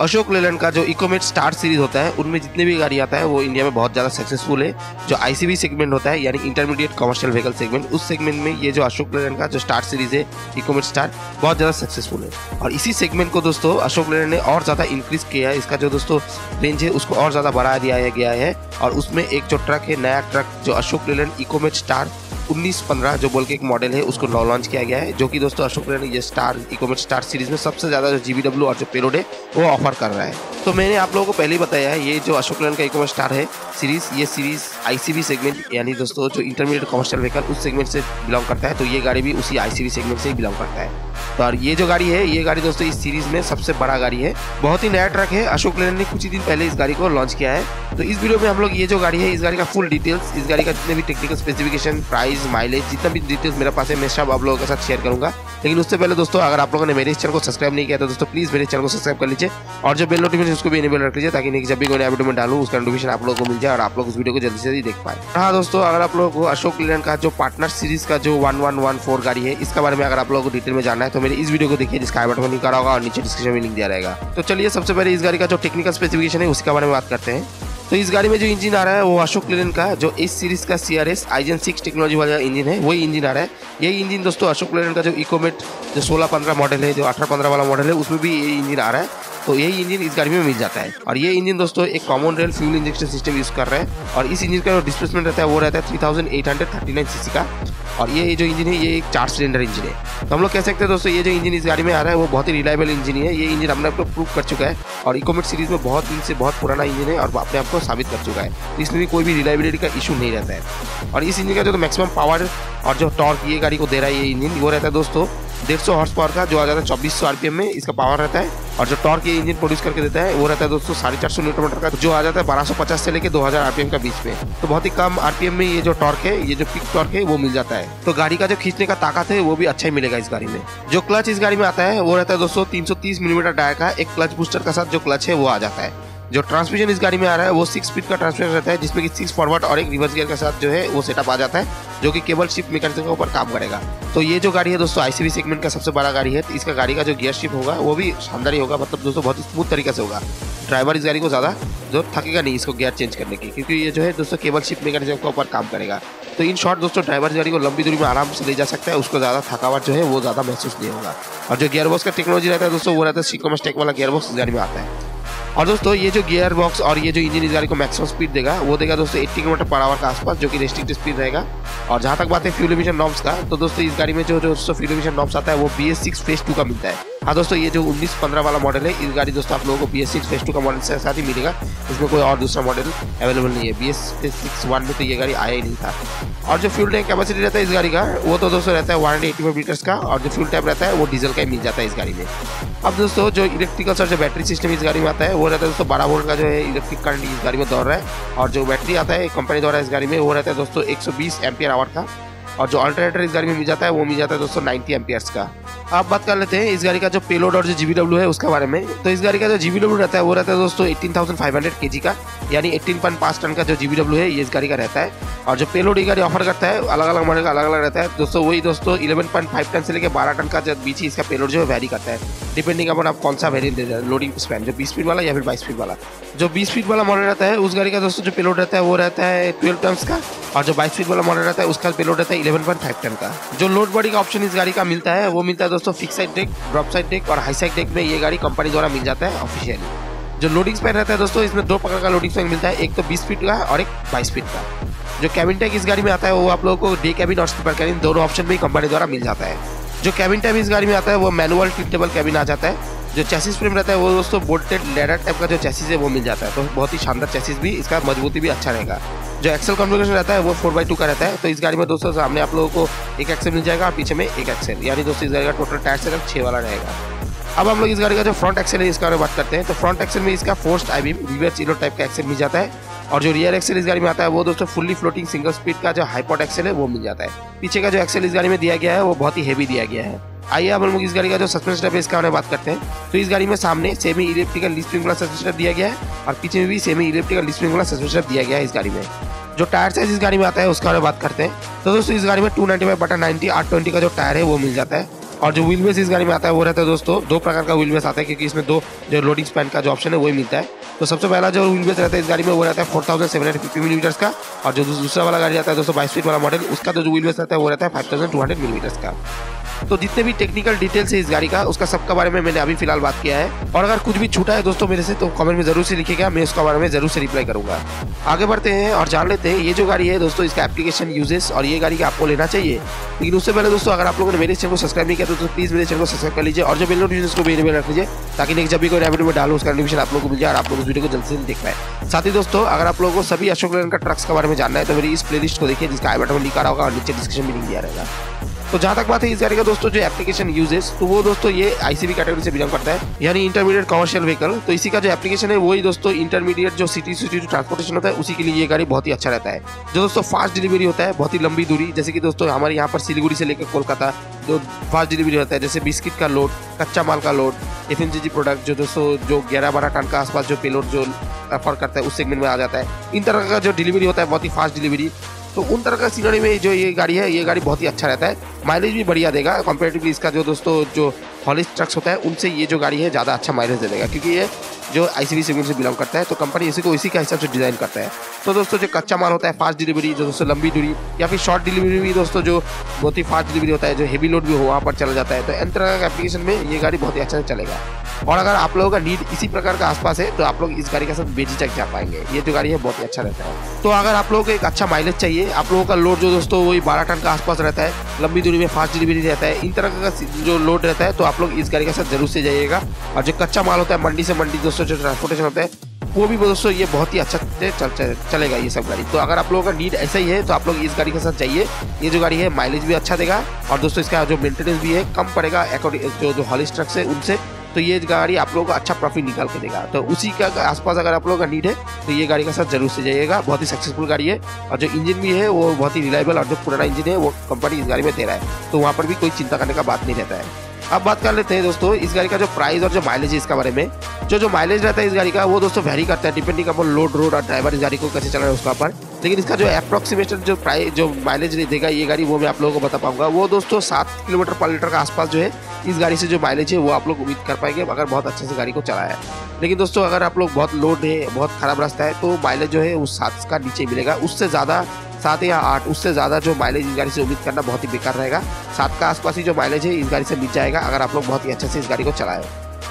अशोक लेलन का जो इकोमेट स्टार सीरीज़ होता है, उनमें जितने भी गाड़ी आता है, वो इंडिया में बहुत ज़्यादा सक्सेसफुल है। जो आईसीबी सेगमेंट होता है, यानी इंटरमीडिएट कमर्शियल व्हीकल सेगमेंट उस सेगमेंट में ये जो अशोक लेलन का जो स्टार सीरीज़ है, इकोमेट स्टार, बहुत ज़्यादा सक्सेसफुल है। और इसी सेगमेंट को दोस्तों, अशोक लेलन ने और ज़्यादा इंक्रीज किया है। इसका जो दोस्तों रेंज है, उसको और ज़्यादा बढ़ा दिया गया है। और उसमें एक जो ट्रक है, नया ट्रक जो अशोक लेलन इकोमेट स्टार 1915 जो बोल के एक मॉडल है, उसको लॉन्च किया गया है, जो कि दोस्तों अशोक लेलैंड ये स्टार इकोमेट स्टार सीरीज़ में सबसे ज़्यादा जो जीबीडब्ल्यू और जो पेलोड है, वो ऑफ़र कर रहा है। तो मैंने आप लोगों को पहले ही बताया है, ये जो अशोक लेन का इकोमेट स्टार है सीरीज़ ये सीरीज़ आईसीबी सेगमेंट यानी दोस्तों जो इंटरमीडिएट कमर्शियल व्हीकल उस सेगमेंट से बिलोंग करता है तो ये गाड़ी भी उसी आईसीबी सेगमेंट से ही बिलोंग करता है। तो और ये जो गाड़ी है, ये गाड़ी दोस्तों इस सीरीज़ में सबसे बड़ा गाड़ी है। बहुत ही नया ट्रक है, अशोक लेन ने कुछ ही दिन पहले इस गाड़ी को लॉन्च किया है। तो इस वीडियो में हम लोग ये जो गाड़ी है, इस गाड़ी का फुल डिटेल्स इस गाड़ी का जितने भी टेक्निकल स्पेसिफिकेशन प्राइस माइलेज जितना भी डिटेल्स मेरे पास है, मैं सब आप लोगों के साथ शेयर करूँगा। लेकिन उससे पहले दोस्तों, अगर आप लोगों ने मेरे इस चैनल को सब्सक्राइब नहीं किया तो दोस्तों प्लीज़ मेरे चैनल को सब्सक्राइब कर लीजिए और जो बेल नोटिफिकेशन उसको भी इनेबल रख लीजिए, ताकि जब भी कोई वीडियो में डालूँ, उसका नोटिफिकेशन आप लोगों को मिल जाए और आप लोग उस वीडियो को जल्दी से जल्दी देख पाए। हाँ दोस्तों, अगर आप लोगों को अशोक लेलैंड का जो पार्टनर सीरीज़ का जो वन वन वन फोर गाड़ी है, इसके बारे में अगर आप लोगों को डिटेल में जानना है तो मेरे इस वीडियो को देखिए जिसका आई बटन करा होगा और नीचे डिस्क्रिप्शन में लिंक दिया रहेगा। तो चलिए, सबसे पहले इस गाड़ी का जो टेक्निकल स्पेसिफिकेशन है, उसके बारे में बात करते हैं। तो इस गाड़ी में जो इंजन आ रहा है, वो अशोक लेलन का जो इस सीरीज़ का C R S iGen six technology वाला इंजन है, वही इंजन आ रहा है। यही इंजन दोस्तों, अशोक लेलन का जो इकोमेट जो सोलह पंद्रह मॉडल है, जो अठारह पंद्रह वाला मॉडल है, उसमें भी ये इंजन आ रहा है। तो यही इंजन इस गाड़ी में मिल जाता है। और ये इंजन दोस्तों, एक common rail fuel injection system use कर रहा है। और इस इंजन का जो डिस्प्लेसमेंट रहता है, वो रहता है three thousand eight hundred thirty nine C का। और ये जो इंजन है, ये एक चार सिलेंडर इंजन है। तो हम लोग कह सकते हैं दोस्तों, ये जो इंजन इस गाड़ी में आ रहा है, वो बहुत ही रिलायबल इंजन है ये इंजन हमने आपको प्रूव कर चुका है और इकोमेट सीरीज़ में बहुत दिन से बहुत पुराना इंजन है और अपने आपको साबित कर चुका है। तो इसमें भी कोई भी रिलायबिलिटी का इशू नहीं रहता है। और इस इंजन का जो मैक्सिमम पावर और जो टॉर्क ये गाड़ी को दे रहा है, ये इंजन, वो रहता है दोस्तों डेढ़ सौ हॉर्स पावर का, जो आ जाता है चौबीस सौ आरपीएम में, इसका पावर रहता है। और जो टॉर्क ये इंजन प्रोड्यूस करके देता है, वो रहता है दोस्तों साढ़े चार सौ मीटर का, जो आ जाता है बारह सौ पचास से लेकर दो हज़ार आरपीएम का बीच में। तो बहुत ही कम आरपीएम में ये जो टॉर्क है, ये जो पिक टॉर्क है, वो मिल जाता है। तो गाड़ी का जो खींचने का ताकत है, वो भी अच्छा ही मिलेगा इस गाड़ी में। जो क्लच इस गाड़ी में आता है, वो रहता है दोस्तों तीन सौ तीस मिलीमीटर डायर का, एक क्लच बूस्टर का साथ जो क्लच है, वो आ जाता है। जो ट्रांसमिशन इस गाड़ी में आ रहा है, वो सिक्स स्पीड का ट्रांसमिशन रहता है, जिसमें कि सिक्स फॉरवर्ड और एक रिवर्स गियर के साथ जो है, वो सेटअप आ जाता है, जो कि केबल शिप मैकेनिज्म के ऊपर काम करेगा। तो ये जो गाड़ी है दोस्तों आईसीबी सेगमेंट का सबसे बड़ा गाड़ी है तो इसका गाड़ी का जो गियर शिप होगा, वो भी शानदार ही होगा मतलब दोस्तों बहुत स्मूथ तरीके से होगा। ड्राइवर इस गाड़ी को ज़्यादा जो थकेगा नहीं इसको गियर चेंज करने की, क्योंकि ये जो है दोस्तों केबल शिप मैकेनिज्म के ऊपर काम करेगा। तो इन शॉर्ट दोस्तों ड्राइवर गाड़ी को लंबी दूरी में आराम से ले जा सकता है, उसको ज़्यादा थकावट जो है, वो ज़्यादा महसूस नहीं होगा। और जो गियर बॉक्स का टेक्नोलॉजी रहता है दोस्तों, वो रहता है सीकोमस टेक वाला गियर बॉक्स इस गाड़ी में आता है। और दोस्तों, ये जो गियर बॉक्स और ये जो इंजन इस गाड़ी को मैक्सिमम स्पीड देगा, वो देगा दोस्तों 80 किलोमीटर पर आवर के आसपास, जो कि रेस्ट्रिक्टेड स्पीड रहेगा। और जहाँ तक बात है फ्यूल नॉब्स नॉर्म्स का तो दोस्तों इस गाड़ी में जो जो फ्यूल नॉब्स नॉर्म्स आता है, वो B S six phase two का मिलता है। हाँ दोस्तों, ये जो उन्नीस पंद्रह वाला मॉडल है, इस गाड़ी दोस्तों आप लोगों को बी एस सिक्स टू का मॉडल से साथ ही मिलेगा। इसमें कोई और दूसरा मॉडल अवेलेबल नहीं है। बी एस सिक्स वन में तो ये गाड़ी आया ही नहीं था। और जो फ्यूल टैंक कैपेसिटी रहता है इस गाड़ी का, वो तो दोस्तों रहता है वन एटी फाइव का, और जो फ्यूल टैप रहता है वो डीजल का ही मिल जाता है इस गाड़ी में। अब दोस्तों, जो इलेक्ट्रिकल सर जो बैटरी सिस्टम इस गाड़ी में आता है, वो रहता है दोस्तों बारह वोल्ट का जो है इलेक्ट्रिक करंट इस गाड़ी में दौड़ रहा है। और जो बैटरी आता है कंपनी द्वारा इस गाड़ी में, वो रहता है दोस्तों एक सौ बीस आवर का। और जो अल्टरनेटर इस गाड़ी में मिल जाता है, वो मिल जाता है दोस्तों नाइन्टी एम्पियर्स का। आप बात कर लेते हैं, इस गाड़ी का जो पेलोड और जो जी है उसके बारे में। तो इस गाड़ी का जो जीबीडब्ल्यू रहता है, वो रहता है दोस्तों एटीन थाउज़ेंड के जी का, यानी 18.5 टन का जो जीबीडब्ल्यू है, ये इस गाड़ी का रहता है। और जो पेलोड ये गाड़ी ऑफ़र करता है अलग अलग मॉडल का अलग अलग रहता है। दोस्तों, वही दोस्तों 11.5 टन से लेकर 12 टन का जो बीच इसका पेलोड जो है वैरी करता है। डिपेंडिंग अपन आप कौन सा वेरियंट दे हैं लोडिंग स्पैन जो बीस फीट वाला या फिर बाईस फीट वाला। जो बीस फीट वाला मॉडल रहता है, उस गाड़ी का दोस्तों जो पेलोड रहता है, वो रहता है ट्वेल्व टन का। और जो बाईस फीट वाला मॉडल रहता है, उसका पेलोड रहता है इलेवन पॉइंट फाइव टन का। जो लोड बॉडी का ऑप्शन इस गाड़ी का मिलता है, वो मिलता है दोस्तों fix side deck drop side deck और हाई साइड डेक में ये गाड़ी कंपनी द्वारा मिल जाता है ऑफिशियली जो लोडिंग स्पैन रहता है दोस्तों, इसमें दो प्रकार का लोडिंग स्पैन मिलता है, एक तो बीस फीट का और एक बाईस फीट का। जो कैबिन टैग इस गाड़ी में आता है, वो आप लोगों को डे कैबिन और स्लीपर कैबिन दोनों ऑप्शन में कंपनी द्वारा मिल जाता है। जो कैबिन टाइप इस गाड़ी में आता है, वो मैनुअल टिल्टेबल कैबिन आ जाता है। जो चैसिस फ्रेम रहता है, वो दोस्तों बोल्टेड लेडर टाइप का जो चैसिस है, वो मिल जाता है। तो बहुत ही शानदार चैसिस भी, इसका मजबूती भी अच्छा रहेगा। जो एक्सेल कॉन्फ़िगरेशन रहता है, वो फोर बाई टू का रहता है। तो इस गाड़ी में दोस्तों, सामने आप लोगों को एक एक्सेल मिल जाएगा और पीछे में एक एक्सेल यानी दोस्तों, इस गाड़ी का टोटल टायर सेटअप छः वाला रहेगा। अब हम लोग इस गाड़ी का जो फ्रंट एक्सेल है इसका बात करते हैं। तो फ्रंट एक्सेल में इसका फोर्स्ट आई बीम रिवर्स इनो टाइप का एक्सेल मिल जाता है। और जो रियर एक्सेल इस गाड़ी में आता है, वो दोस्तों फुल्ली फ्लोटिंग सिंगल स्पीड का जो हाईपोट एक्सेल है, वो मिल जाता है। पीछे का जो एक्सेल इस गाड़ी में दिया गया है, वो बहुत ही हेवी दिया गया है। आइए हम लोग इस गाड़ी का जो सस्पेंशन है, इसका बात करते हैं। तो इस गाड़ी में सामने सेमी इलेक्ट्रिकल लिस्पिंग वाला सस्पेंशन दिया गया है और पीछे में भी सेमी इलेक्ट्रिकल लिस्पिंग वाला सस्पेंशन दिया गया है इस गाड़ी में। जो टायर साइज़ इस गाड़ी में आता है, उसका बात करते हैं। तो दोस्तों इस गाड़ी में टू नाइन्टी फाइव बटा नाइन्टी आठ ट्वेंटी का जो टायर है, वो मिल जाता है। और जो व्हील बेस इस गाड़ी में आता है, वो रहता है दोस्तों, दो प्रकार का व्हील बेस आता है, क्योंकि इसमें दो जो लोडिंग स्पैन का जो ऑप्शन है, वही मिलता है। तो सबसे पहला जो व्हील बेस रहता है इस गाड़ी में, वो रहता है four thousand seven hundred fifty millimetres का, और जो दूसरा वाला गाड़ी आता है दोस्तों, बाईस फीट वाला मॉडल उसका तो जो व्हील बेस रहता है, वो रहता है five thousand two hundred millimetres का। तो जितने भी टेक्निकल डिटेल्स है इस गाड़ी का, उसका सबका बारे में मैंने अभी फ़िलहाल बात किया है। और अगर कुछ भी छूटा है दोस्तों मेरे से तो कमेंट में ज़रूर से लिखेगा मैं उसका बारे में ज़रूर से रिप्लाई करूँगा। आगे बढ़ते हैं और जान लेते हैं, ये जो गाड़ी है दोस्तों, इसका एप्लीकेशन यूजेस और ये गाड़ी आपको लेना चाहिए। लेकिन उससे पहले दोस्तों, अगर आप लोगों ने मेरे चैनल को सब्सक्राइब नहीं किया तो प्लीज़ मेरे चैनल को सब्सक्राइब कर लीजिए और जो बेल नोटिफिकेशन को मेरे रख लीजिए, ताकि नेक्स्ट जब भी कोई वीडियो में डालू, उसका नोटिफिकेशन आप लोगों को मिल जाए और आप लोग उस वीडियो को जल्द से देख पाए। साथ ही दोस्तों, अगर आप लोगों को सभी अशोक लेन का ट्रक्स के बारे में जानना है तो मेरी इस प्लेलिस्ट को देखिए, जिसका आई बटन लिखा होगा और नीचे डिस्क्रिप्शन में लिंक दिया रहेगा। तो जहाँ तक बात है, इस गाड़ी का दोस्तों जो एप्लीकेशन यूजेस तो वो दोस्तों ये आईसीबी कैटेगरी से बिलोंग करता है। यानी इंटरमीडिएट कमर्शियल व्हीकल तो इसी का जो एप्लीकेशन है, वही दोस्तों इंटरमीडिएट जो सिटी सिटी ट्रांसपोर्टेशन होता है, उसी के लिए ये गाड़ी बहुत ही अच्छा रहता है। जो दोस्तों फास्ट डिलीवरी होता है, बहुत ही लंबी दूरी। जैसे कि दोस्तों हमारे यहाँ पर सिलीगुड़ी से लेकर कोलकाता, जो फास्ट डिलीवरी होता है, जैसे बिस्किट का लोड कच्चा माल का लोड एफएनजीजी प्रोडक्ट जो दोस्तों, जो ग्यारह बारह टन का आसपास जो पेलोड जो रेफर करता है, उस सेगमेंट में आ जाता है। इन तरह का जो डिलीवरी होता है, बहुत ही फास्ट डिलीवरी तो उन तरह का सीनरी में जो ये गाड़ी है, ये गाड़ी बहुत ही अच्छा रहता है। माइलेज भी बढ़िया देगा। कंपेरेटिवली इसका जो दोस्तों, जो हॉलिस ट्रक्स होता है, उनसे ये जो गाड़ी है, ज़्यादा अच्छा माइलेज दे देगा। क्योंकि ये जो आई सी से बिलोंग करता है तो कंपनी इसी को इसी का हिसाब से डिज़ाइन करता है। तो दोस्तों, जो कच्चा माल होता है फास्ट डिलीवरी जो दोस्तों लंबी दूरी, या फिर शॉर्ट डिलीवरी भी दोस्तों, जो बहुत ही फास्ट डिलीवरी होता है, जो हेवी लोड भी हो, वहाँ पर चला जाता है। तो इन तरह का एप्लीकेशन में ये गाड़ी बहुत ही अच्छा से चलेगा। और अगर आप लोगों का नीड इसी प्रकार का आसपास है तो आप लोग इस गाड़ी के साथ बेझिझक जा पाएँगे। ये जो गाड़ी है बहुत ही अच्छा रहता है। तो अगर आप लोगों को एक अच्छा माइलेज चाहिए आप लोगों का लोड जो दोस्तों वही बारह टन का आसपास रहता है लंबी दूरी में फास्ट डिलीवरी रहता है इन तरह का जो लोड रहता है तो आप लोग इस गाड़ी के साथ ज़रूर से जाइएगा। और जो कच्चा माल होता है मंडी से मंडी दोस्तों जो ट्रांसपोर्टेशन होता है वो भी दोस्तों ये बहुत ही अच्छा चल, चल, चलेगा ये सब गाड़ी। तो अगर आप लोगों का नीड ऐसा ही है तो आप लोग इस गाड़ी के साथ चाहिए ये जो गाड़ी है माइलेज भी अच्छा देगा। और दोस्तों इसका जो मेंटेनेंस भी है कम पड़ेगा अकॉर्डिंग जो जो हॉलिस है उनसे तो ये गाड़ी आप लोगों को अच्छा प्रॉफिट निकाल के देगा। तो उसी का आसपास अगर आप लोगों का नीड है तो ये गाड़ी का साथ ज़रूर से जाइएगा। बहुत ही सक्सेसफुल गाड़ी है और जो इंजन भी है, वो बहुत ही रिलायबल और जो पुराना इंजन है, वो कंपनी इस गाड़ी में दे रहा है। तो वहाँ पर भी कोई चिंता करने का बात नहीं रहता है। अब बात कर लेते हैं दोस्तों, इस गाड़ी का जो प्राइस और जो माइलेज है इसका बारे में। जो जो माइलेज रहता है इस गाड़ी का, वो दोस्तों वेरी करता है डिपेंडिंग अपॉन लोड रोड और ड्राइवर इस गाड़ी को कैसे चला रहा है उसका पर लेकिन इसका जो अप्रोक्सीमेशन जो प्राइस जो माइलेज देगा ये गाड़ी, वो मैं आप लोगों को बता पाऊँगा। वो दोस्तों सात किलोमीटर पर लीटर का आसपास जो है इस गाड़ी से जो माइलेज है, वो आप लोग उम्मीद कर पाएँगे अगर बहुत अच्छे से गाड़ी को चलाया है। लेकिन दोस्तों, अगर आप लोग बहुत लोड है, बहुत खराब रास्ता है तो माइलेज जो है वो सात का नीचे मिलेगा। उससे ज़्यादा सात या आठ, उससे ज़्यादा जो माइलेज इस गाड़ी से उम्मीद करना बहुत ही बेकार रहेगा। सात का आसपास ही जो माइलेज है, इस गाड़ी से मिल जाएगा, अगर आप लोग बहुत ही अच्छे से इस गाड़ी को चलाए।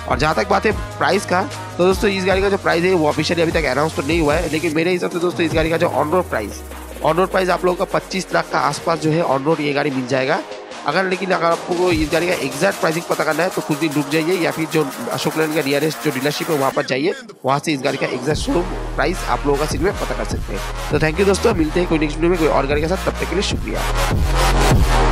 और जहाँ तक बात है प्राइस का तो दोस्तों, इस गाड़ी का जो प्राइस है, वो ऑफिशियली अभी तक अनाउंस तो नहीं हुआ है, लेकिन मेरे हिसाब से दोस्तों, इस गाड़ी का जो on road price on road price आप लोगों का पच्चीस लाख का आसपास जो है ऑन रोड ये गाड़ी मिल जाएगा। अगर लेकिन अगर आपको इस गाड़ी का एग्जैक्ट प्राइसिंग पता करना है तो कुछ दिन रुक जाइए या फिर जो अशोक लैंड का नियरेस्ट जो डीलरशिप है, वहाँ पर जाइए। वहाँ से इस गाड़ी का एग्जैक्ट शोरूम प्राइस आप लोगों का सिर्फ़ में पता कर सकते हैं। तो थैंक यू दोस्तों, मिलते हैं कोई नेक्स्ट वीडियो में कोई और गाड़ी के साथ, तब तक के लिए शुक्रिया।